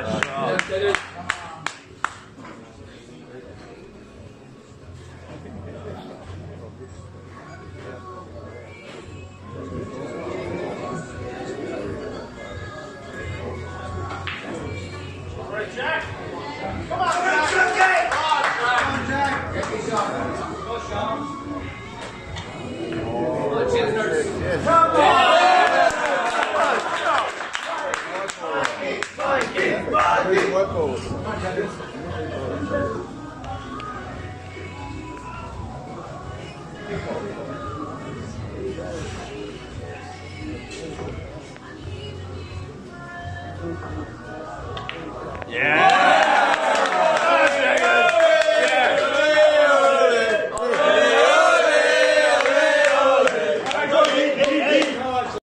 Nice job. Jack! Come on, Jack! Come on, Jack! Get. Go, Sean. Yeah.